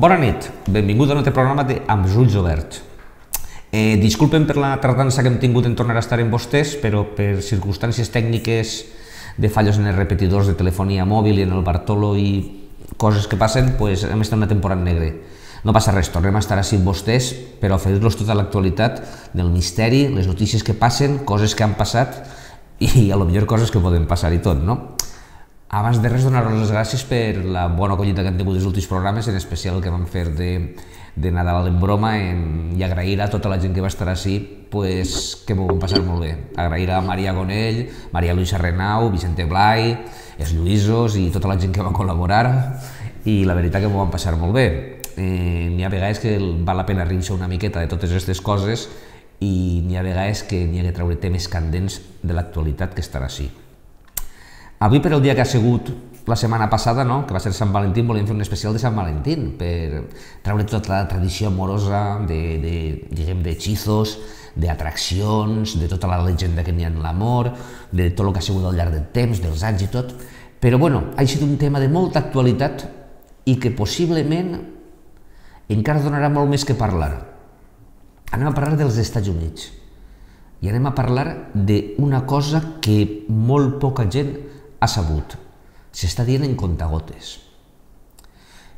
Bona nit, benvingut a un altre programa de Amb els ulls oberts. Eh, disculpen per la tardança que hem tingut en tornar a estar amb vostès, però per circumstàncies tècniques de fallos en els repetidors de telefonia mòbil i en el Bartolo i coses que passen, pues, hem estat una temporada negra. No passa res, tornem a estar així amb vostès per oferir-los tota l'actualitat del misteri, les notícies que passen, coses que han passat i a lo millor coses que poden passar i tot, no? Abans de res, donar-vos les gràcies per la bona acollida que han tingut els últims programes, en especial el que vam fer de, de Nadal en broma, en, i agrair a tota la gent que va estar així, pues, que m'ho vam passar molt bé. Agrair a Maria Gonell, Maria Luisa Renau, Vicente Blai, els Lluïsos i tota la gent que va col·laborar, i la veritat que m'ho vam passar molt bé. Eh, n'hi ha vegades que val la pena rir una miqueta de totes aquestes coses i n'hi ha vegades que n'hi ha que treure temes candents de l'actualitat que estarà així. Avui, per el dia que ha sigut la setmana passada, no? que va ser Sant Valentín, volíem fer un especial de Sant Valentín per treure tota la tradició amorosa de, de, diguem, de hechizos, d'atraccions, de tota la llegenda que n'hi ha en l'amor, de tot el que ha sigut al llarg del temps, dels anys i tot. Però bueno, ha sigut un tema de molta actualitat i que possiblement encara donarà molt més que parlar. Anem a parlar dels Estats Units i anem a parlar d'una cosa que molt poca gent ha sabut. S'està dient en contagotes.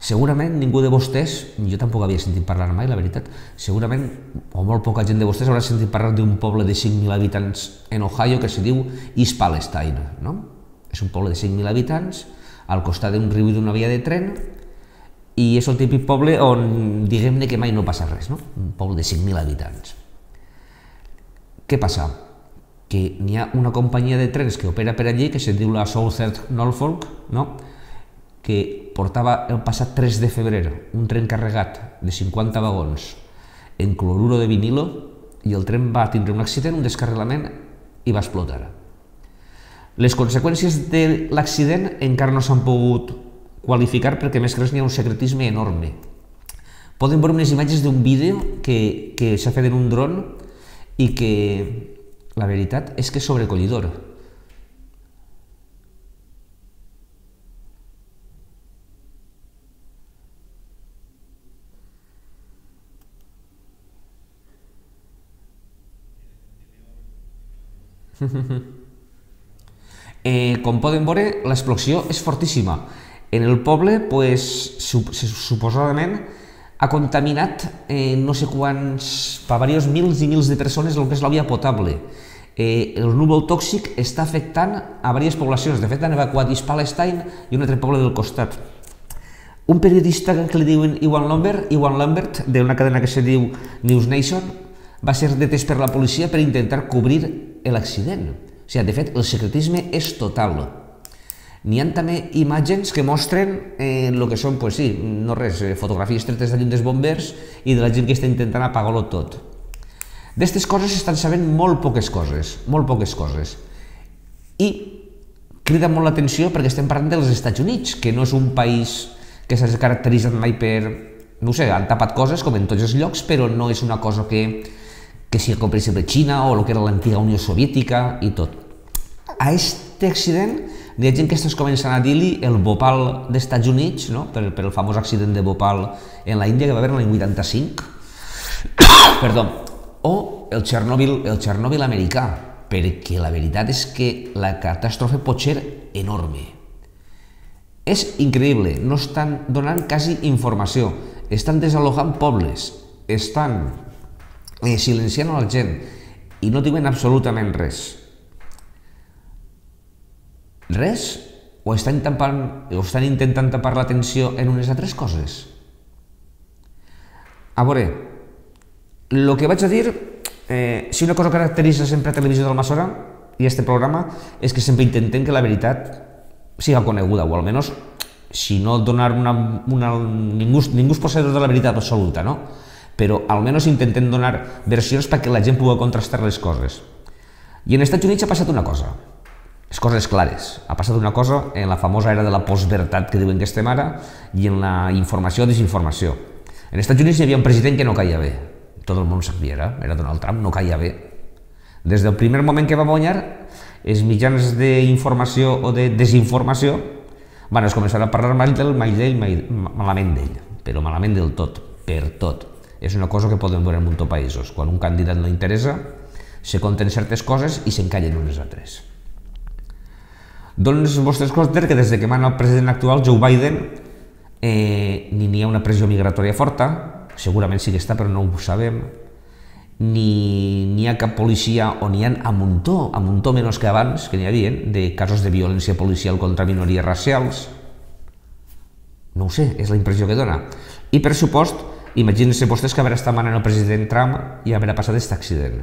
Segurament ningú de vostès, jo tampoc havia sentit parlar mai, la veritat, segurament, o molt poca gent de vostès haurà sentit parlar d'un poble de 5.000 habitants en Ohio que se diu East Palestine, no? És un poble de 5.000 habitants, al costat d'un riu i d'una via de tren, i és el típic poble on diguem-ne que mai no passa res, no? Un poble de 5.000 habitants. Què passa? Que n'hi ha una companyia de trens que opera per allí, que se diu la Southern Norfolk, no? que portava el passat 3 de febrer un tren carregat de 50 vagons en cloruro de vinilo i el tren va tindre un accident, un descarrilament i va explotar. Les conseqüències de l'accident encara no s'han pogut qualificar perquè més que res n'hi ha un secretisme enorme. Poden veure unes imatges d'un vídeo que, que s'ha fet en un dron i que la veritat és que és sobrecollidor. eh, com poden veure, l'explosió és fortíssima. En el poble, pues, suposadament, ha contaminat eh, no sé quants, per diversos mils i mils de persones el que és la via potable. Eh, el núvol tòxic està afectant a diverses poblacions. De fet, han evacuat Palestine i un altre poble del costat. Un periodista que li diuen Iwan Lambert, Iwan Lambert d'una cadena que se diu News Nation, va ser detès per la policia per intentar cobrir l'accident. O sigui, de fet, el secretisme és total. N'hi ha també imatges que mostren eh, el que són, pues sí, no res, eh, fotografies tretes de llum dels bombers i de la gent que està intentant apagar-ho tot. D'aquestes coses estan sabent molt poques coses, molt poques coses. I crida molt l'atenció perquè estem parlant dels Estats Units, que no és un país que s'ha caracteritzat mai per... No sé, han tapat coses com en tots els llocs, però no és una cosa que, que sigui com per exemple Xina o el que era l'antiga Unió Soviètica i tot. A aquest accident hi ha gent que estàs començant a dir-li el Bhopal d'Estats Units, no? per, per el famós accident de Bhopal en la Índia que va haver l'any 85, perdó, o el Txernòbil, el Txernòbil americà, perquè la veritat és que la catàstrofe pot ser enorme. És increïble, no estan donant quasi informació, estan desalojant pobles, estan eh, silenciant a la gent i no diuen absolutament res. Res? O estan, tampant, o estan intentant tapar l'atenció en unes altres coses? A veure, el que vaig a dir, eh, si una cosa caracteritza sempre a Televisió del Massora i este programa és que sempre intentem que la veritat siga coneguda, o almenys si no donar una... una ningú, ningú és posseïdor de la veritat absoluta, no? però almenys intentem donar versions perquè la gent pugui contrastar les coses. I en Estats Units ha passat una cosa, les coses clares. Ha passat una cosa en la famosa era de la postveritat que diuen que estem ara i en la informació o desinformació. En els Estats Units hi havia un president que no caia bé. Tot el món sabia, era, era Donald Trump, no caia bé. Des del primer moment que va guanyar, els mitjans d'informació o de desinformació van començar a parlar mal del, mal d'ell, malament d'ell. però malament del tot, per tot. És una cosa que podem veure en molts països. Quan un candidat no interessa, se compten certes coses i s'encallen unes altres. Doncs vostès consideren que des de que mana el president actual, Joe Biden, eh, ni n'hi ha una pressió migratòria forta, segurament sí que està, però no ho sabem, ni n'hi ha cap policia o n'hi ha a muntó, a muntó menys que abans, que n'hi havia, de casos de violència policial contra minories racials. No ho sé, és la impressió que dona. I per supost, imagínense vostès que haver estat manant el president Trump i haver passat aquest accident.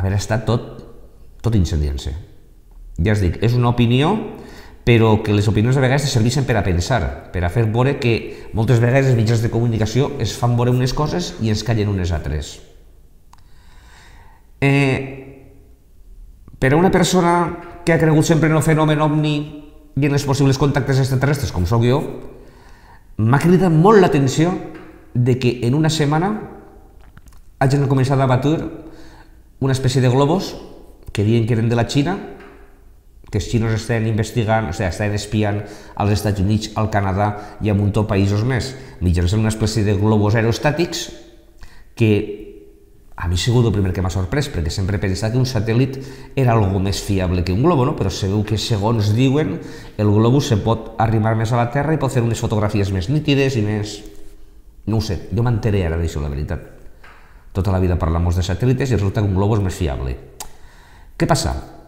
Haver estat tot, tot incendiant-se. Ja es dic, és una opinió però que les opinions de vegades serveixen per a pensar, per a fer veure que moltes vegades els mitjans de comunicació es fan veure unes coses i ens callen unes altres. Eh, per a una persona que ha cregut sempre en el fenomen ovni i en els possibles contactes extraterrestres, com sóc jo, m'ha cridat molt l'atenció de que en una setmana hagin començat a batur una espècie de globus que diuen que eren de la Xina que els xinos estan investigant, o sigui, estan espiant als Estats Units, al Canadà i a un de països més, mitjançant una espècie de globus aerostàtics que a mi ha sigut el primer que m'ha sorprès, perquè sempre he pensat que un satèl·lit era algo més fiable que un globo, no? però sabeu que segons diuen el globus se pot arrimar més a la Terra i pot fer unes fotografies més nítides i més... No ho sé, jo m'enteré ara d'això, la veritat. Tota la vida parlem de satèl·lites i resulta que un globo és més fiable. Què passa?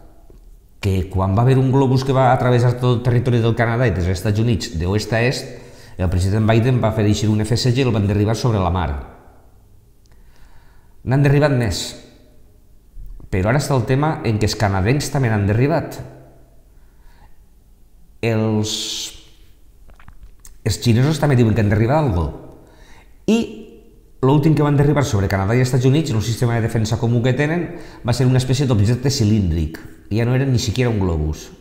Que quan va haver un globus que va atravessar tot el territori del Canadà i dels Estats Units d'oest a est, el president Biden va fer eixir un FSG i el van derribar sobre la mar. N'han derribat més. Però ara està el tema en què els canadencs també n'han derribat. Els, els xinesos també diuen que han derribat alguna cosa. I l'últim que van derribar sobre Canadà i Estats Units, en un sistema de defensa comú que tenen, va ser una espècie d'objecte cilíndric, ja no era ni siquiera un globus.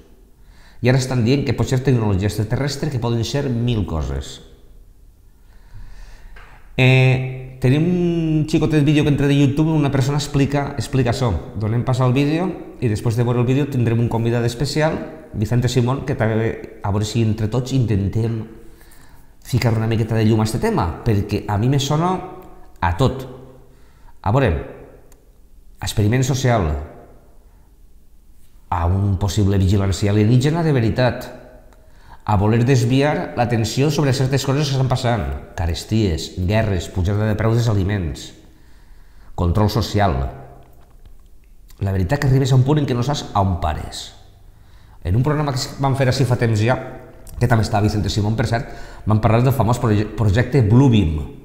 I ara estan dient que pot ser tecnologia extraterrestre, que poden ser mil coses. Eh, tenim un xicotet vídeo que entra de YouTube on una persona explica, explica això. Donem pas al vídeo i després de veure el vídeo tindrem un convidat especial, Vicente Simón, que també a veure si entre tots intentem ficar una miqueta de llum a aquest tema, perquè a mi me sona a tot. A veure, experiment social, a un possible vigilància alienígena de veritat, a voler desviar l'atenció sobre certes coses que estan passant, caresties, guerres, pujada de preus dels aliments, control social. La veritat que arribes a un punt en què no saps on pares. En un programa que vam fer així fa temps ja, que també estava Vicente Simón, per cert, vam parlar del famós projecte Bluebeam.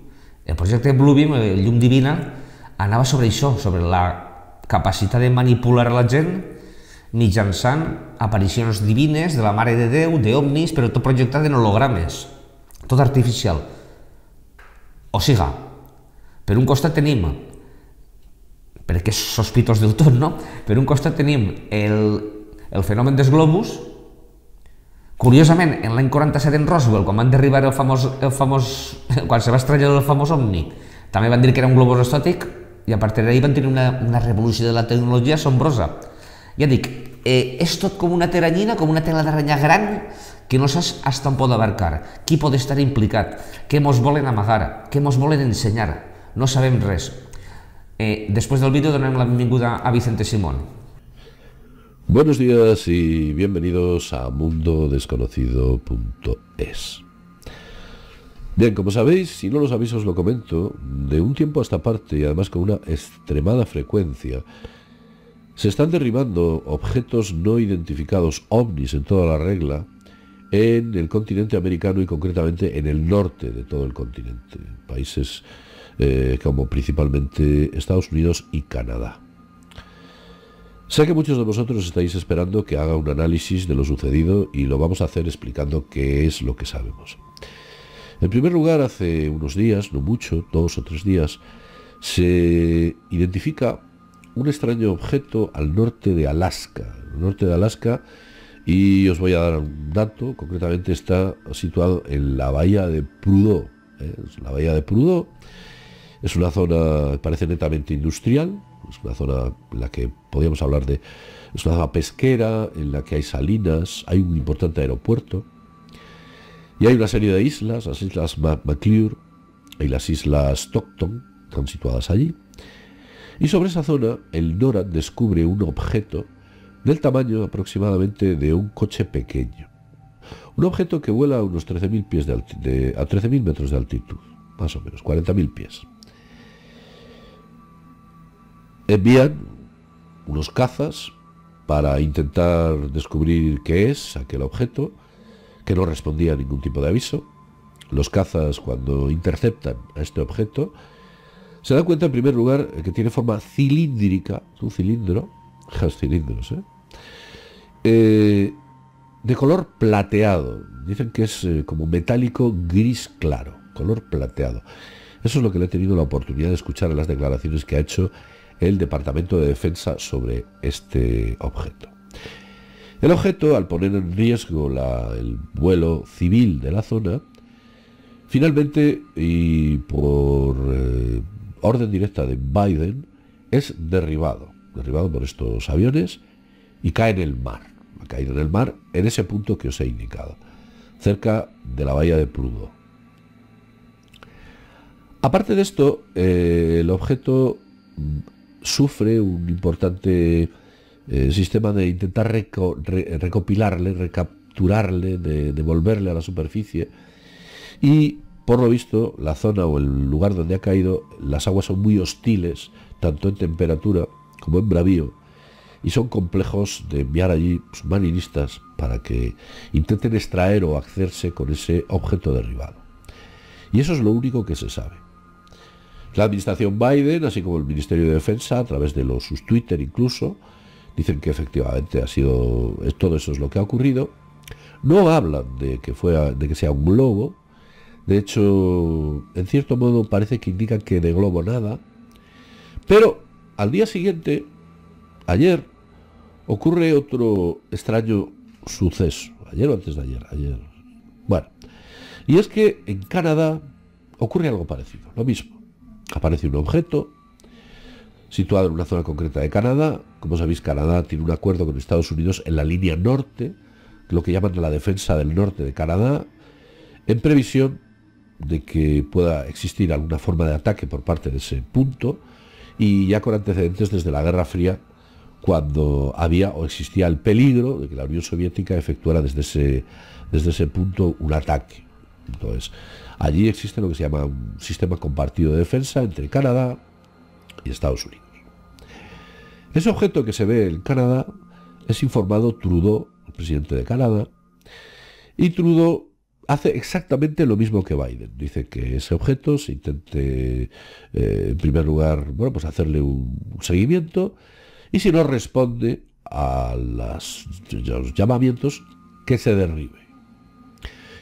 El projecte Bluebeam, llum divina, anava sobre això, sobre la capacitat de manipular la gent mitjançant aparicions divines de la Mare de Déu, d'ovnis, però tot projectat en hologrames, tot artificial. O siga, per un costat tenim, perquè és sospitós del tot, no? Per un costat tenim el, el fenomen dels globus, Curiosament, en l'any 47 en Roswell, quan van derribar el famós, el famós, quan se va estrellar el famós OVNI, també van dir que era un globus estàtic i a partir d'ahir van tenir una, una revolució de la tecnologia assombrosa. Ja dic, eh, és tot com una teranyina, com una tela d'aranya gran, que no saps hasta on pot abarcar, qui pot estar implicat, què mos volen amagar, què mos volen ensenyar, no sabem res. Eh, després del vídeo donem la benvinguda a Vicente Simón. Buenos días y bienvenidos a mundodesconocido.es. Bien, como sabéis, si no lo sabéis os lo comento, de un tiempo a esta parte y además con una extremada frecuencia, se están derribando objetos no identificados, ovnis en toda la regla, en el continente americano y concretamente en el norte de todo el continente, países eh, como principalmente Estados Unidos y Canadá. Sé que muchos de vosotros estáis esperando que haga un análisis de lo sucedido y lo vamos a hacer explicando qué es lo que sabemos. En primer lugar, hace unos días, no mucho, dos o tres días, se identifica un extraño objeto al norte de Alaska. Al norte de Alaska, y os voy a dar un dato, concretamente está situado en la bahía de Prudhoe. ¿eh? La bahía de Prudhoe es una zona, parece netamente industrial, es una zona en la que podríamos hablar de, es una zona pesquera, en la que hay salinas, hay un importante aeropuerto. Y hay una serie de islas, las islas McClure y las islas Stockton, están situadas allí. Y sobre esa zona, el NORAD descubre un objeto del tamaño aproximadamente de un coche pequeño. Un objeto que vuela a unos 13.000 pies de, a 13.000 metros de altitud, más o menos, 40.000 pies. Envían unos cazas para intentar descubrir qué es aquel objeto, que no respondía a ningún tipo de aviso. Los cazas, cuando interceptan a este objeto, se dan cuenta en primer lugar que tiene forma cilíndrica, un cilindro, cilindros, ¿eh? ¿eh? de color plateado. Dicen que es eh, como metálico gris claro, color plateado. Eso es lo que le he tenido la oportunidad de escuchar en las declaraciones que ha hecho el Departamento de Defensa sobre este objeto. El objeto, al poner en riesgo el vuelo civil de la zona, finalmente y por eh, orden directa de Biden, es derribado, derribado por estos aviones y cae en el mar. Ha en el mar en ese punto que os he indicado, cerca de la bahía de Prudo. Aparte de esto, eh, el objeto mm, sufre un importante eh, sistema de intentar recopilarle, recapturarle, de devolverle a la superficie y por lo visto, la zona o el lugar donde ha caído, las aguas son muy hostiles, tanto en temperatura como en bravío, y son complejos de enviar allí submarinistas para que intenten extraer o hacerse con ese objeto derribado. Y eso es lo único que se sabe. La administración Biden, así como el Ministerio de Defensa, a través de sus Twitter incluso, dicen que efectivamente ha sido todo eso es lo que ha ocurrido. No hablan de que, fue, de que sea un globo, de hecho, en cierto modo parece que indican que de globo nada. Pero al día siguiente, ayer, ocurre otro extraño suceso. Ayer o antes de ayer, ayer. Bueno, y es que en Canadá ocurre algo parecido, lo mismo. Aparece un objeto situado en una zona concreta de Canadá. Como sabéis, Canadá tiene un acuerdo con Estados Unidos en la línea norte, lo que llaman la defensa del norte de Canadá, en previsión de que pueda existir alguna forma de ataque por parte de ese punto y ya con antecedentes desde la Guerra Fría cuando había o existía el peligro de que la Unión Soviética efectuara desde ese, desde ese punto un ataque. Entonces, allí existe lo que se llama un sistema compartido de defensa entre Canadá Estados Unidos. Ese objeto que se ve en Canadá es informado Trudeau, el presidente de Canadá, y Trudeau hace exactamente lo mismo que Biden. Dice que ese objeto se intente, eh, en primer lugar, bueno, pues hacerle un, seguimiento y si no responde a, los llamamientos, que se derribe.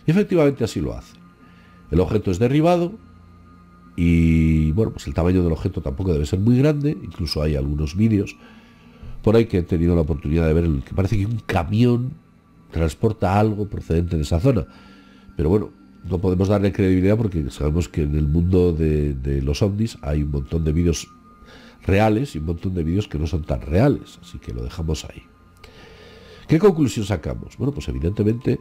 Y efectivamente así lo hace. El objeto es derribado y, bueno, pues el tamaño del objeto tampoco debe ser muy grande, incluso hay algunos vídeos por ahí que he tenido la oportunidad de ver que parece que un camión transporta algo procedente de esa zona pero bueno, no podemos darle credibilidad porque sabemos que en el mundo de, los ovnis hay un montón de vídeos reales y un montón de vídeos que no son tan reales, así que lo dejamos ahí. ¿Qué conclusión sacamos? Bueno, pues evidentemente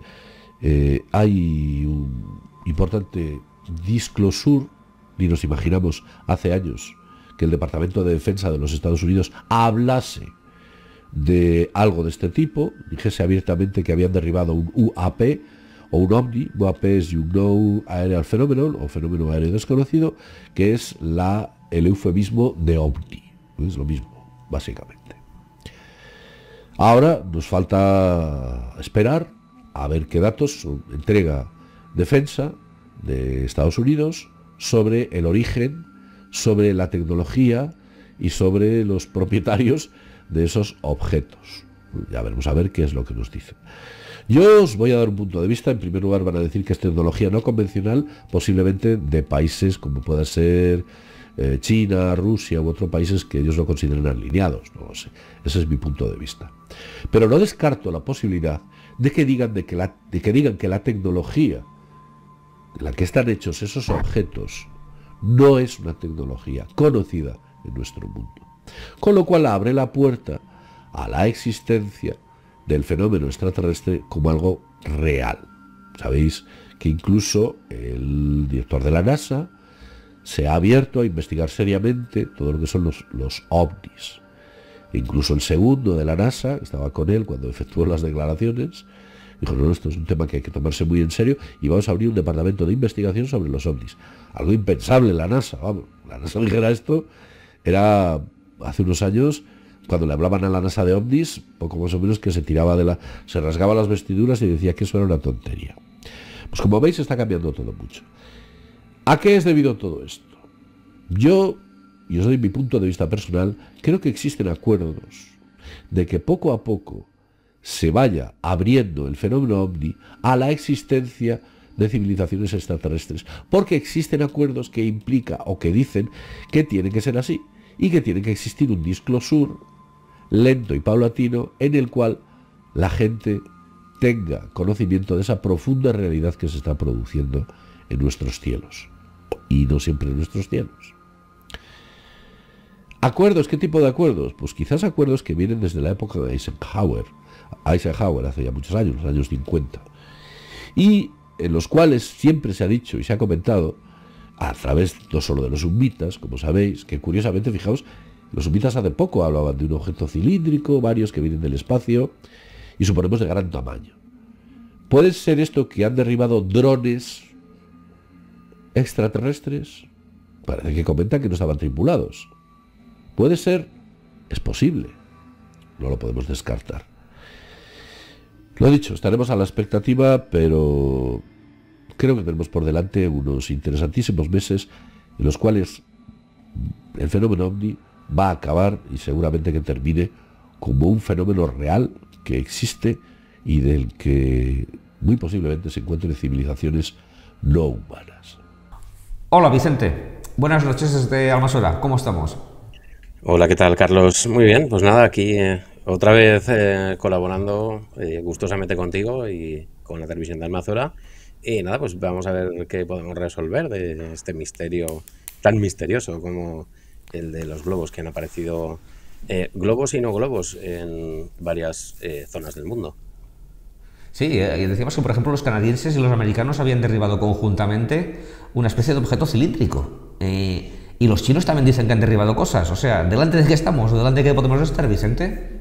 eh, hay un importante disclosure, ni nos imaginamos hace años que el Departamento de Defensa de los Estados Unidos hablase de algo de este tipo, dijese abiertamente que habían derribado un UAP, o un OVNI, UAP es un No Aerial Phenomenon o fenómeno aéreo desconocido, que es la, el eufemismo de OVNI. Es lo mismo, básicamente. Ahora nos falta esperar a ver qué datos entrega defensa de Estados Unidos sobre el origen, sobre la tecnología y sobre los propietarios de esos objetos. Ya veremos a ver qué es lo que nos dicen. Yo os voy a dar un punto de vista. En primer lugar, van a decir que es tecnología no convencional, posiblemente de países como pueda ser eh, China, Rusia u otros países que ellos lo consideren alineados. No lo sé. Ese es mi punto de vista. Pero no descarto la posibilidad de que digan, de que, la, de que, digan que la tecnología la que están hechos esos objetos no es una tecnología conocida en nuestro mundo. Con lo cual abre la puerta a la existencia del fenómeno extraterrestre como algo real. Sabéis que incluso el director de la NASA se ha abierto a investigar seriamente todo lo que son los ovnis. Incluso el segundo de la NASA, estaba con él cuando efectuó las declaraciones, dijo, no, esto es un tema que hay que tomarse muy en serio y vamos a abrir un departamento de investigación sobre los ovnis. Algo impensable en la NASA, vamos, la NASA dijera esto, era hace unos años cuando le hablaban a la NASA de ovnis, poco más o menos que se tiraba de la, se rasgaba las vestiduras y decía que eso era una tontería. Pues como veis está cambiando todo mucho. ¿A qué es debido todo esto? Yo, y os doy mi punto de vista personal, creo que existen acuerdos de que poco a poco se vaya abriendo el fenómeno ovni a la existencia de civilizaciones extraterrestres, porque existen acuerdos que implica o que dicen que tiene que ser así y que tiene que existir un disclosur lento y paulatino en el cual la gente tenga conocimiento de esa profunda realidad que se está produciendo en nuestros cielos y no siempre en nuestros cielos. ¿Acuerdos? ¿Qué tipo de acuerdos? Pues quizás acuerdos que vienen desde la época de Eisenhower, Eisenhower hace ya muchos años, los años 50, y en los cuales siempre se ha dicho y se ha comentado, a través no solo de los sumitas, como sabéis, que curiosamente, fijaos, los sumitas hace poco hablaban de un objeto cilíndrico, varios que vienen del espacio, y suponemos de gran tamaño. ¿Puede ser esto que han derribado drones extraterrestres? Parece que comentan que no estaban tripulados. ¿Puede ser? Es posible. No lo podemos descartar. Lo dicho, estaremos a la expectativa, pero creo que tenemos por delante unos interesantísimos meses en los cuales el fenómeno ovni va a acabar y seguramente que termine como un fenómeno real que existe y del que muy posiblemente se encuentren civilizaciones no humanas. Hola Vicente, buenas noches desde Almasora, ¿cómo estamos? Hola, ¿qué tal Carlos? Muy bien, pues nada, aquí eh, otra vez eh, colaborando eh, gustosamente contigo y con la televisión de Almazora. Y nada, pues vamos a ver qué podemos resolver de este misterio tan misterioso como el de los globos que han aparecido, eh, globos y no globos, en varias zonas del mundo. Sí, y decíamos que por ejemplo los canadienses y los americanos habían derribado conjuntamente una especie de objeto cilíndrico. y los chinos también dicen que han derribado cosas. O sea, ¿delante de qué estamos? ¿Delante de qué podemos estar, Vicente?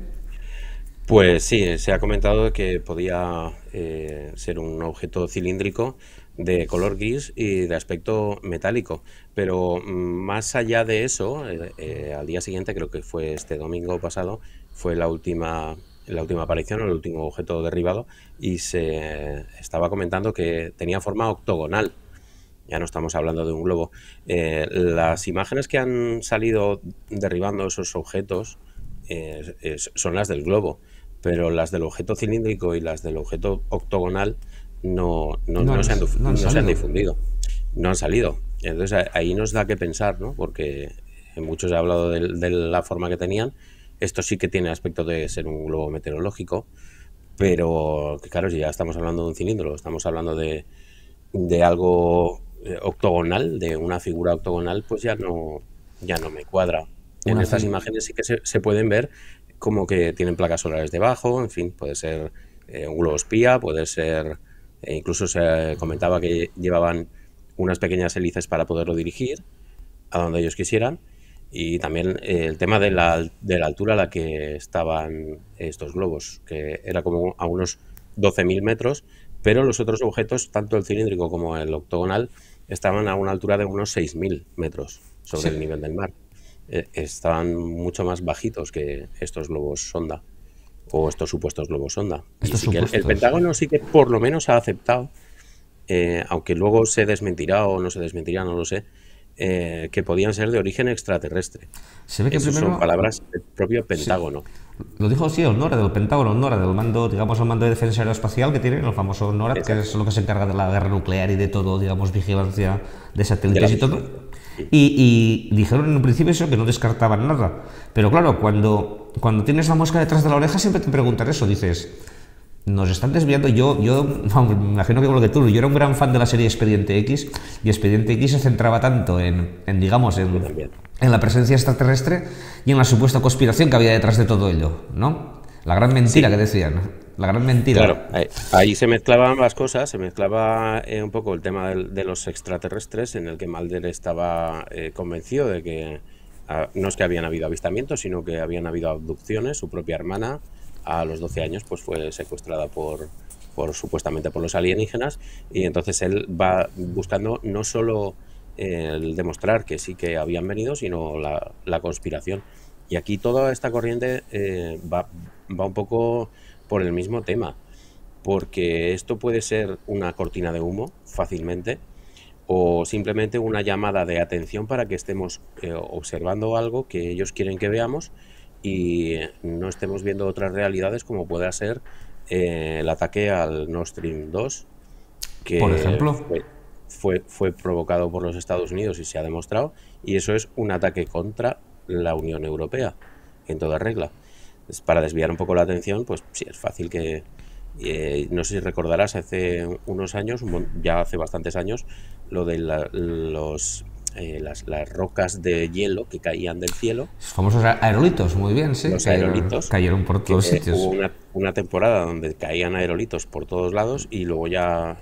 Pues sí, se ha comentado que podía eh, ser un objeto cilíndrico de color gris y de aspecto metálico. Pero mm, más allá de eso, eh, eh, al día siguiente, creo que fue este domingo pasado, fue la última, la última aparición, el último objeto derribado, y se estaba comentando que tenía forma octogonal. Ya no estamos hablando de un globo. las imágenes que han salido derribando esos objetos son las del globo pero las del objeto cilíndrico y las del objeto octogonal no, se, han, difundido, no han salido. Entonces ahí nos da que pensar, ¿no? porque muchos han hablado de, la forma que tenían. Esto sí que tiene aspecto de ser un globo meteorológico, pero claro, si ya estamos hablando de un cilindro, estamos hablando de, algo eh, octogonal, de una figura octogonal, pues ya no, ya no me cuadra. En estas imágenes sí que se, pueden ver como que tienen placas solares debajo, en fin, puede ser eh, un globo espía, puede ser, e incluso se comentaba que llevaban unas pequeñas hélices para poderlo dirigir a donde ellos quisieran. Y también eh, el tema de la, de la, altura a la que estaban estos globos, que era como a unos 12.000 metros, pero los otros objetos, tanto el cilíndrico como el octogonal, estaban a una altura de unos 6.000 metros sobre el nivel del mar. Eh, estaban mucho más bajitos que estos globos sonda o estos supuestos globos sonda. el, Pentágono sí que por lo menos ha aceptado, eh, aunque luego se desmentirá o no se desmentirá, no lo sé, eh, que podían ser de origen extraterrestre. Se ve que son palabras del propio Pentágono. Lo dijo sí el NORAD, del Pentágono, NORAD, del mando, digamos, el mando de defensa aeroespacial que tiene, el famoso NORAD, que es lo que se encarga de la guerra nuclear y de todo, digamos, vigilancia de satélites y todo. Y, dijeron en un principio eso, que no descartaban nada. Pero claro, cuando, cuando tienes la mosca detrás de la oreja siempre te preguntan eso, dices, nos están desviando. Yo, yo me imagino que lo que tú, yo era un gran fan de la serie Expediente X y Expediente X se centraba tanto en, digamos, en, en, la presencia extraterrestre y en la supuesta conspiración que había detrás de todo ello, ¿no? La gran mentira que decían. La gran mentira. Claro, ahí, se mezclaban ambas cosas, se mezclaba eh, un poco el tema de los extraterrestres, en el que Mulder estaba eh, convencido de que ah, no es que habían habido avistamientos, sino que habían habido abducciones. Su propia hermana, a los 12 años, pues fue secuestrada por, por supuestamente por los alienígenas, y entonces él va buscando no solo el demostrar que sí que habían venido, sino la, conspiración. Y aquí toda esta corriente eh, va, va un poco por el mismo tema, porque esto puede ser una cortina de humo fácilmente o simplemente una llamada de atención para que estemos eh, observando algo que ellos quieren que veamos y no estemos viendo otras realidades como pueda ser eh, el ataque al Nord Stream 2, que por ejemplo fue, fue, provocado por los Estados Unidos y se ha demostrado, y eso es un ataque contra la Unión Europea, en toda regla. Para desviar un poco la atención, pues sí, es fácil que... Eh, no sé si recordarás, hace unos años, ya hace bastantes años, lo de los eh, las, rocas de hielo que caían del cielo. famosos aerolitos, muy bien, sí. Los aerolitos. Cayeron por todos eh, sitios. Hubo una, temporada donde caían aerolitos por todos lados y luego ya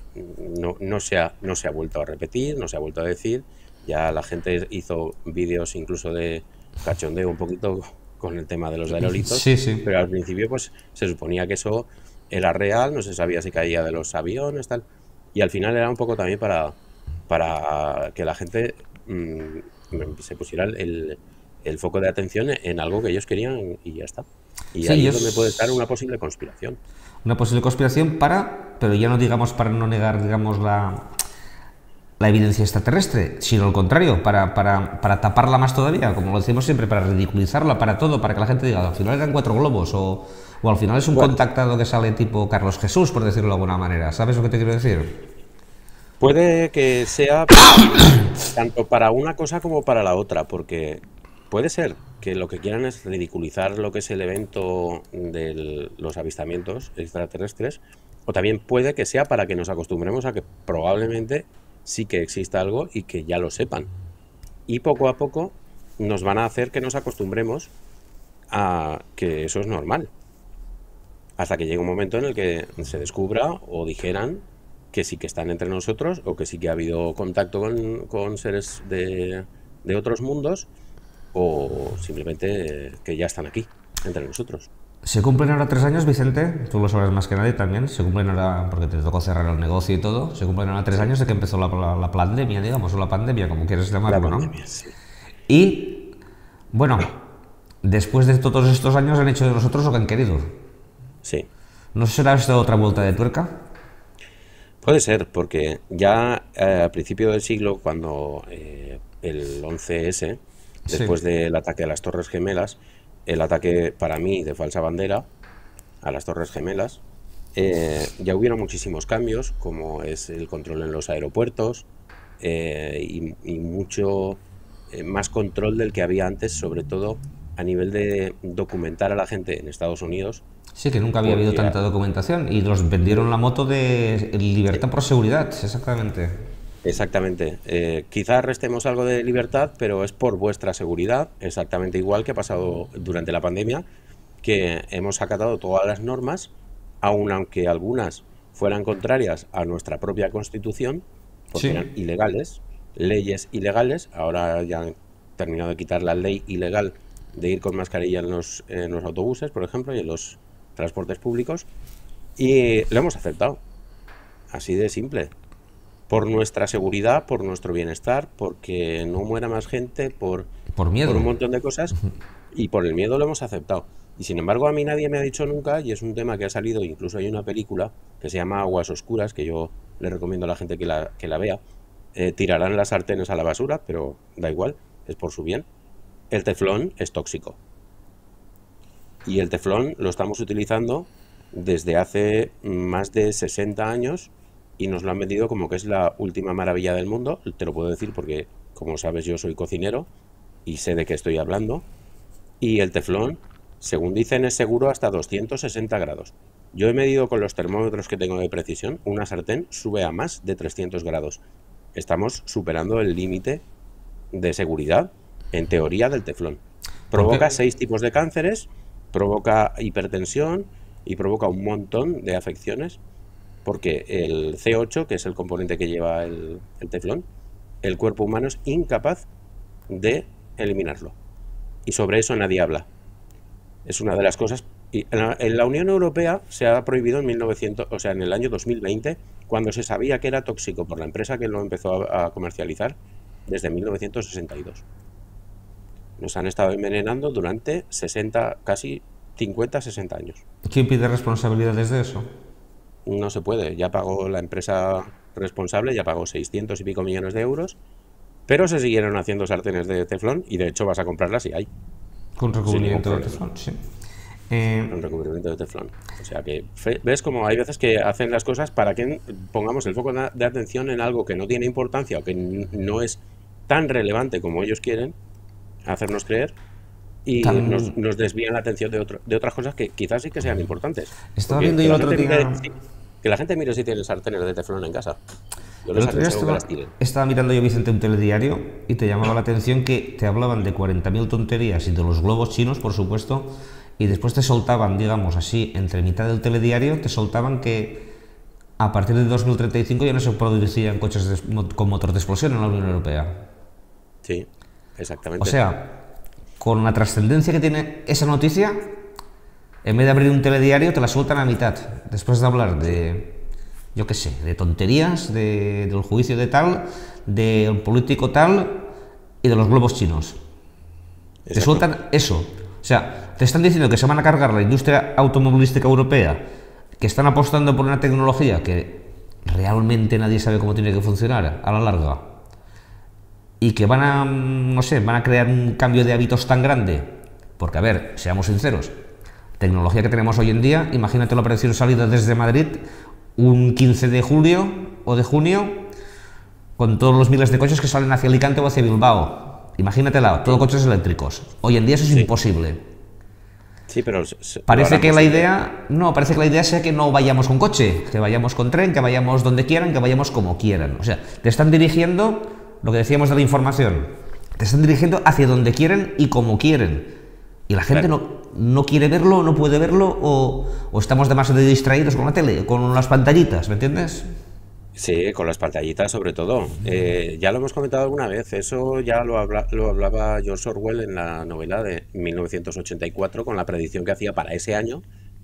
no, no, se ha, no se ha vuelto a repetir, no se ha vuelto a decir. Ya la gente hizo vídeos incluso de cachondeo un poquito con el tema de los aerolitos. Sí, sí. Pero al principio pues se suponía que eso era real, no se sabía si caía de los aviones, tal. Y al final era un poco también para, para que la gente Mm, se pusiera el, foco de atención en algo que ellos querían y ya está. Y ahí es donde puede estar una posible conspiración. Una posible conspiración para, pero ya no digamos para no negar, digamos, la, la evidencia extraterrestre, sino al contrario, para, para, para, taparla más todavía, como lo decimos siempre, para ridiculizarla, para todo, para que la gente diga, al final eran cuatro globos, o, o al final es un contactado que sale tipo Carlos Jesús, por decirlo de alguna manera. ¿Sabes lo que te quiero decir? Puede que sea tanto para una cosa como para la otra, porque puede ser que lo que quieran es ridiculizar lo que es el evento de los avistamientos extraterrestres, o también puede que sea para que nos acostumbremos a que probablemente sí que exista algo y que ya lo sepan. Y poco a poco nos van a hacer que nos acostumbremos a que eso es normal. Hasta que llegue un momento en el que se descubra o dijeran que sí que están entre nosotros o que sí que ha habido contacto con, seres de, otros mundos o simplemente que ya están aquí, entre nosotros. Se cumplen ahora tres años, Vicente, tú lo sabes más que nadie también, se cumplen ahora, porque te tocó cerrar el negocio y todo, se cumplen ahora tres años de que empezó la, pandemia, digamos, o la pandemia, como quieres llamarlo, ¿no? Y, bueno, después de todos estos años han hecho de nosotros lo que han querido. Sí. ¿No será esto otra vuelta de tuerca? Puede ser, porque ya eh, a principio del siglo, cuando eh, el 11S, después del ataque a las Torres Gemelas, el ataque para mí de falsa bandera a las Torres Gemelas, eh, ya hubieron muchísimos cambios, como es el control en los aeropuertos y, y, mucho más control del que había antes, sobre todo a nivel de documentar a la gente en Estados Unidos. Sí, que nunca había habido tanta documentación. Y nos vendieron la moto de libertad por seguridad, exactamente. Exactamente. Eh, quizás restemos algo de libertad, pero es por vuestra seguridad, exactamente igual que ha pasado durante la pandemia, que hemos acatado todas las normas, aun aunque algunas fueran contrarias a nuestra propia constitución, porque eran ilegales, leyes ilegales, ahora ya han terminado de quitar la ley ilegal de ir con mascarilla en los, en los autobuses, por ejemplo, y en los transportes públicos y lo hemos aceptado. Así de simple. Por nuestra seguridad, por nuestro bienestar, porque no muera más gente, por, por miedo. un montón de cosas y por el miedo lo hemos aceptado. Y sin embargo a mí nadie me ha dicho nunca, y es un tema que ha salido, incluso hay una película que se llama Aguas Oscuras, que yo le recomiendo a la gente que la, que la vea, eh, tirarán las sartenes a la basura, pero da igual, es por su bien. El teflón es tóxico. Y el teflón lo estamos utilizando desde hace más de 60 años y nos lo han vendido como que es la última maravilla del mundo. Te lo puedo decir porque, como sabes, yo soy cocinero y sé de qué estoy hablando. Y el teflón, según dicen, es seguro hasta 260 grados. Yo he medido con los termómetros que tengo de precisión, una sartén sube a más de 300 grados. Estamos superando el límite de seguridad, en teoría, del teflón. Provoca seis tipos de cánceres provoca hipertensión, y provoca un montón de afecciones porque el C8, que es el componente que lleva el, teflón, el cuerpo humano es incapaz de eliminarlo. Y sobre eso nadie habla. Es una de las cosas. Y en, la, Unión Europea se ha prohibido en 1900, o sea, en el año 2020, cuando se sabía que era tóxico por la empresa que lo empezó a, a comercializar desde 1962. Nos han estado envenenando durante 60, casi 50, 60 años. ¿Quién pide responsabilidades de eso? No se puede. Ya pagó la empresa responsable, ya pagó 600 y pico millones de euros, pero se siguieron haciendo sartenes de teflón y de hecho vas a comprarlas y hay. Con recubrimiento de teflón, sí. Eh... Con recubrimiento de teflón. O sea que ves como hay veces que hacen las cosas para que pongamos el foco de atención en algo que no tiene importancia o que no es tan relevante como ellos quieren hacernos creer y nos, desvían la atención de, otro, de otras cosas que quizás sí que sean importantes. Estaba viendo yo otro día... que la gente mire si tiene sartenes de teflón en casa. Yo les estaba, estaba, mirando yo, Vicente, un telediario y te llamaba la atención que te hablaban de 40.000 tonterías y de los globos chinos, por supuesto, y después te soltaban, digamos así, entre mitad del telediario, te soltaban que a partir de 2035 ya no se producirían coches con motor de explosión en la Unión Europea. Sí, exactamente. O sea, con la trascendencia que tiene esa noticia, en vez de abrir un telediario, te la sueltan a mitad, después de hablar de, yo qué sé, de tonterías, de, del juicio de tal, del político tal y de los globos chinos. Te sueltan eso. O sea, te están diciendo que se van a cargar la industria automovilística europea, que están apostando por una tecnología que realmente nadie sabe cómo tiene que funcionar a la larga y que van a, no sé, van a crear un cambio de hábitos tan grande. Porque, a ver, seamos sinceros, tecnología que tenemos hoy en día, imagínate la operación salida desde Madrid un 15 de julio o de junio con todos los miles de coches que salen hacia Alicante o hacia Bilbao. Imagínatela, todo coches eléctricos. Hoy en día eso es imposible. Sí, pero parece que la idea, no, parece que la idea sea que no vayamos con coche, que vayamos con tren, que vayamos donde quieran, que vayamos como quieran. O sea, te están dirigiendo lo que decíamos de la información, te están dirigiendo hacia donde quieren y como quieren. Y la gente no, no quiere verlo, no puede verlo, o, o, estamos demasiado distraídos con la tele, con las pantallitas, ¿me entiendes? Sí, con las pantallitas sobre todo. Eh, ya lo hemos comentado alguna vez, eso ya lo, lo hablaba George Orwell en la novela de 1984 con la predicción que hacía para ese año,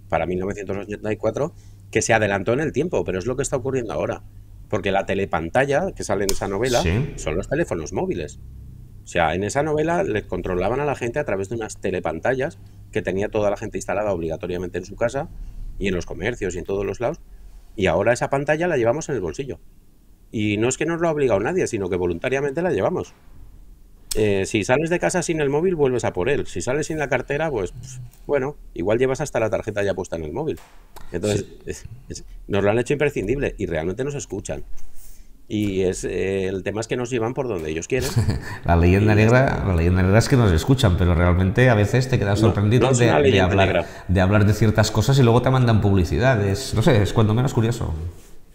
para 1984, que se adelantó en el tiempo, pero es lo que está ocurriendo ahora. Porque la telepantalla que sale en esa novela son los teléfonos móviles. O sea, en esa novela le controlaban a la gente a través de unas telepantallas que tenía toda la gente instalada obligatoriamente en su casa y en los comercios y en todos los lados. Y ahora esa pantalla la llevamos en el bolsillo. Y no es que nos lo ha obligado nadie, sino que voluntariamente la llevamos. Eh, si sales de casa sin el móvil, vuelves a por él. Si sales sin la cartera, pues bueno, igual llevas hasta la tarjeta ya puesta en el móvil. Entonces, nos lo han hecho imprescindible y realmente nos escuchan. Y es eh, el tema es que nos llevan por donde ellos quieren. la leyenda negra, la leyenda negra es que nos escuchan, pero realmente a veces te quedas sorprendido de, hablar, de hablar de ciertas cosas y luego te mandan publicidad. no sé, es cuando menos curioso.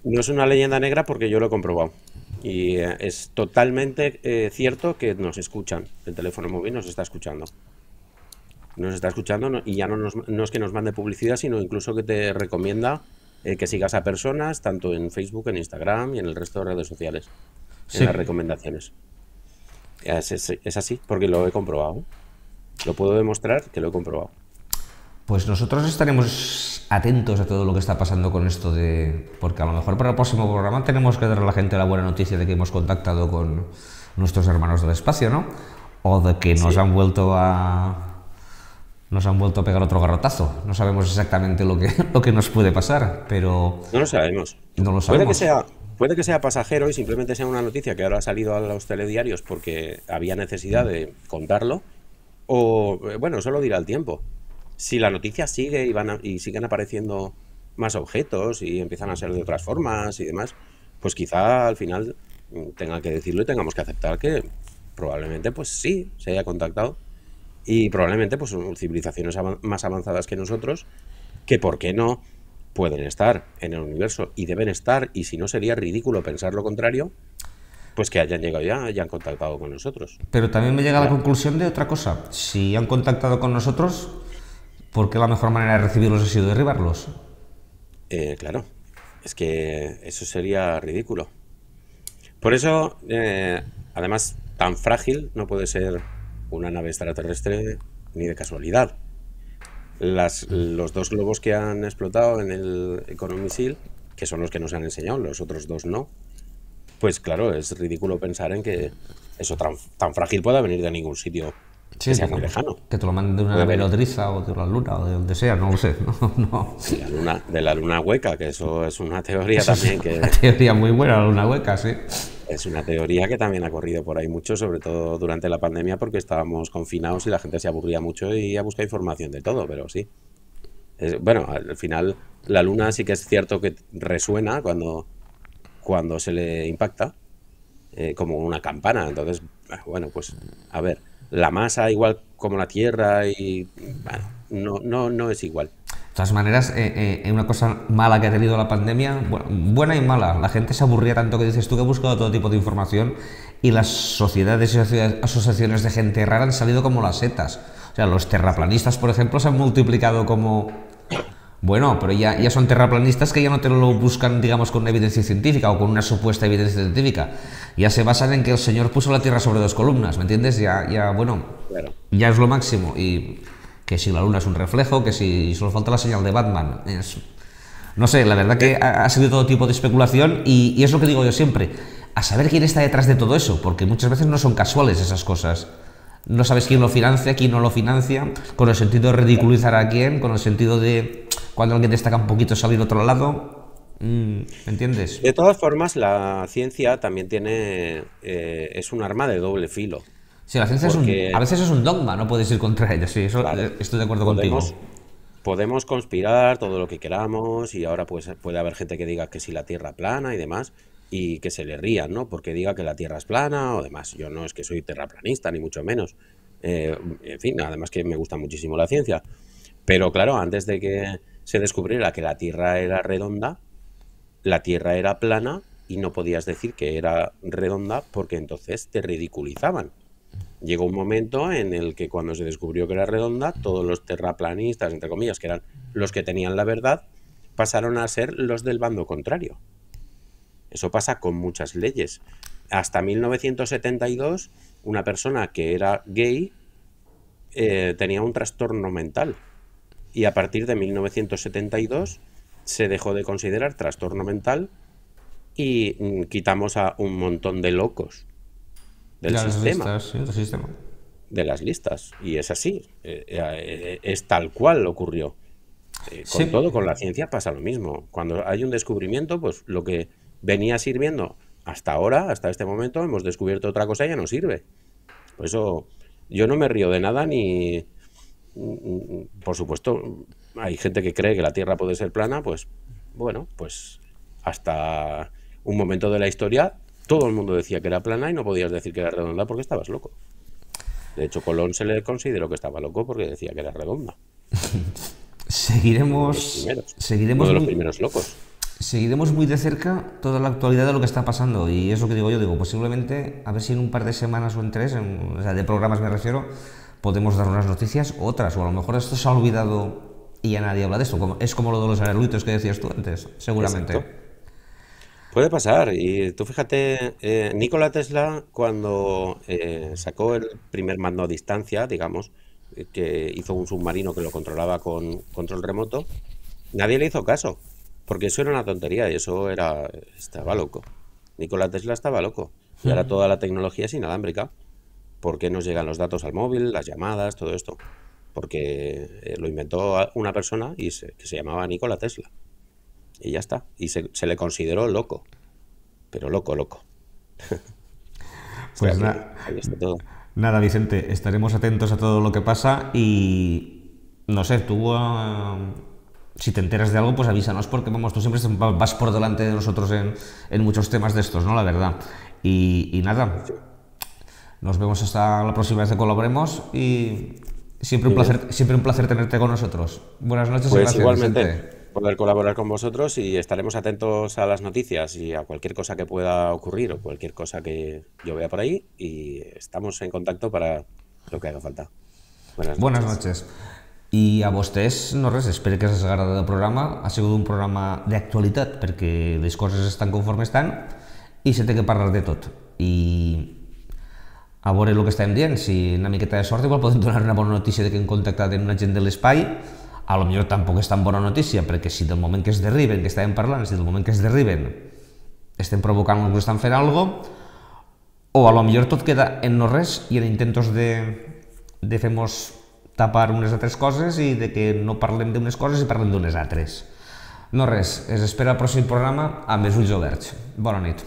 No es una leyenda negra porque yo lo he comprobado. Y eh, es totalmente eh, cierto que nos escuchan. El teléfono móvil nos está escuchando. Nos está escuchando y ya no, no es que nos mande publicidad, sino incluso que te recomienda eh, que sigas a personas, tanto en Facebook, en Instagram y en el resto de redes sociales. En las recomendaciones. Es, es así, porque lo he comprobado. Lo puedo demostrar que lo he comprobado. Pues nosotros estaremos atentos a todo lo que está pasando con esto de... Porque a lo mejor para el próximo programa tenemos que dar a la gente la buena noticia de que hemos contactado con nuestros hermanos del espacio, ¿no? O de que nos han vuelto a... Nos han vuelto a pegar otro garrotazo. No sabemos exactamente lo que, lo que nos puede pasar, pero... No lo sabemos. No lo sabemos. Puede que sea, puede que sea pasajero y simplemente sea una noticia que ahora ha salido a los telediarios porque había necesidad de contarlo. O, bueno, solo dirá el tiempo si la noticia sigue y, van y siguen apareciendo más objetos y empiezan a ser de otras formas y demás, pues quizá al final tenga que decirlo y tengamos que aceptar que probablemente pues sí se haya contactado y probablemente pues son civilizaciones más avanzadas que nosotros que por qué no pueden estar en el universo y deben estar y si no sería ridículo pensar lo contrario pues que hayan llegado ya, hayan contactado con nosotros. Pero también me llega a la conclusión de otra cosa. Si han contactado con nosotros, ¿por qué la mejor manera de recibirlos ha sido derribarlos? Eh, claro, es que eso sería ridículo. Por eso, eh, además, tan frágil no puede ser una nave extraterrestre ni de casualidad. Las, los dos globos que han explotado en el Economisil, que son los que nos han enseñado, los otros dos no, pues claro, es ridículo pensar en que eso tan, frágil pueda venir de ningún sitio que sea muy lejano. Que te lo manden de una nave nodriza o de la luna o de donde sea, no lo sé. No, De, la luna, de la luna hueca, que eso es una teoría también que... Una teoría muy buena, la luna hueca, sí. Es una teoría que también ha corrido por ahí mucho, sobre todo durante la pandemia, porque estábamos confinados y la gente se aburría mucho y a buscar información de todo, pero sí. bueno, al final la luna sí que es cierto que resuena cuando, cuando se le impacta, eh, como una campana. Entonces, bueno, pues a ver, la masa igual como la Tierra y bueno, no, no, no es igual. De todas maneras, eh, eh, una cosa mala que ha tenido la pandemia, buena y mala, la gente se aburría tanto que dices tú que ha buscado todo tipo de información y las sociedades y asociaciones de gente rara han salido como las setas. O sea, los terraplanistas, por ejemplo, se han multiplicado como... Bueno, pero ya, ya son terraplanistas que ya no te lo buscan, digamos, con evidencia científica o con una supuesta evidencia científica. Ya se basan en que el Señor puso la Tierra sobre dos columnas, ¿me entiendes? Ya, ya bueno, ya es lo máximo. Y que si la luna es un reflejo, que si solo falta la señal de Batman. Es, no sé, la verdad que ha, sido todo tipo de especulación y, es lo que digo yo siempre, a saber quién está detrás de todo eso, porque muchas veces no son casuales esas cosas. No sabes quién lo financia, quién no lo financia, con el sentido de ridiculizar a quién, con el sentido de cuando alguien destaca un poquito salir otro lado. Mm, ¿Me entiendes? De todas formas, la ciencia también tiene. Eh, es un arma de doble filo. Sí, la ciencia es un, a veces es un dogma, no puedes ir contra ella, sí, eso, estoy de acuerdo contigo. Podemos conspirar todo lo que queramos y ahora pues, puede haber gente que diga que si la Tierra plana y demás y que se le rían, ¿no? Porque diga que la Tierra es plana o demás. Yo no es que soy terraplanista, ni mucho menos. Eh, en fin, además que me gusta muchísimo la ciencia. Pero claro, antes de que se descubriera que la Tierra era redonda, la Tierra era plana y no podías decir que era redonda porque entonces te ridiculizaban. Llegó un momento en el que cuando se descubrió que era redonda, todos los terraplanistas, entre comillas, que eran los que tenían la verdad, pasaron a ser los del bando contrario. Eso pasa con muchas leyes. Hasta 1972, una persona que era gay eh, tenía un trastorno mental. Y a partir de 1972 se dejó de considerar trastorno mental y mm, quitamos a un montón de locos del sistema. De las listas. Y es así. Eh, eh, es tal cual ocurrió. Eh, con todo, con la ciencia pasa lo mismo. Cuando hay un descubrimiento, pues lo que venía sirviendo hasta ahora, hasta este momento, hemos descubierto otra cosa y ya no sirve. Por eso yo no me río de nada ni... Por supuesto, hay gente que cree que la Tierra puede ser plana, pues bueno, pues hasta un momento de la historia todo el mundo decía que era plana y no podías decir que era redonda porque estabas loco. De hecho, Colón se le consideró que estaba loco porque decía que era redonda. seguiremos. seguiremos Uno de los primeros locos. Seguiremos muy de cerca toda la actualidad de lo que está pasando. Y es lo que digo yo. Digo, posiblemente, a ver si en un par de semanas o en tres, o sea, de programas me refiero, podemos dar unas noticias, otras. O a lo mejor esto se ha olvidado y ya nadie habla de esto. es como lo de los aeroluitos que decías tú antes, seguramente. Puede pasar. Y tú fíjate, eh, Nikola Tesla, cuando eh, sacó el primer mando a distancia, digamos, eh, que hizo un submarino que lo controlaba con control remoto, nadie le hizo caso. Porque eso era una tontería y eso era. estaba loco. Nikola Tesla estaba loco. Y ahora toda la tecnología es inalámbrica. ¿Por qué nos llegan los datos al móvil, las llamadas, todo esto? Porque lo inventó una persona y que se llamaba Nikola Tesla. Y ya está. Y se, le consideró loco. Pero loco, loco. pues nada. Nada, Vicente, estaremos atentos a todo lo que pasa y no sé, tú ah, si te enteras de algo, pues avísanos porque vamos, tú siempre vas por delante de nosotros en, muchos temas de estos, ¿no? La verdad. Y, nada, nos vemos hasta la próxima vez que colaboremos y siempre un placer, siempre un placer tenerte con nosotros. Buenas noches pues gracias, igualmente poder colaborar con vosotros y estaremos atentos a las noticias y a cualquier cosa que pueda ocurrir o cualquier cosa que yo vea por ahí y estamos en contacto para lo que haga falta. Buenas noches. Buenas noches. I a vostès, no res, espero que us agrada el programa. Ha sigut un programa d'actualitat, perquè les coses estan conforme estan i se té que parlar de tot. I a veure el que estem dient, si una miqueta de sort igual podem donar una bona notícia de que hem contactat amb una gent de l'espai, a lo millor tampoc és tan bona notícia, perquè si del moment que es derriben, que estàvem parlant, si del moment que es derriben estem provocant que estan fent alguna o a lo millor tot queda en no res i en intentos de, de fer-nos tapar unes altres coses i de que no parlem d'unes coses i parlem d'unes altres. No res, es espera el pròxim programa amb els ulls oberts. Bona nit.